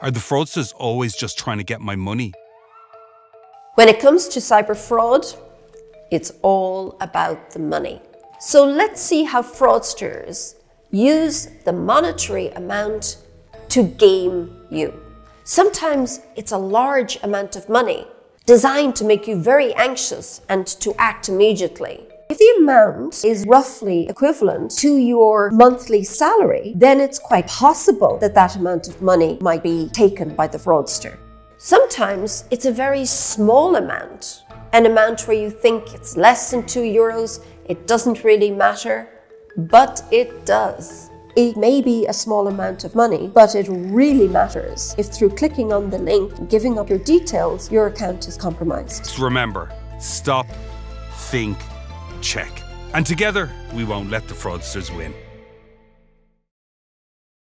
Are the fraudsters always just trying to get my money? When it comes to cyber fraud, it's all about the money. So let's see how fraudsters use the monetary amount to game you. Sometimes it's a large amount of money designed to make you very anxious and to act immediately. If the amount is roughly equivalent to your monthly salary, then it's quite possible that that amount of money might be taken by the fraudster. Sometimes it's a very small amount, an amount where you think it's less than two euros, it doesn't really matter, but it does. It may be a small amount of money, but it really matters if through clicking on the link and giving up your details, your account is compromised. Remember, stop, think, check. And together, we won't let the fraudsters win.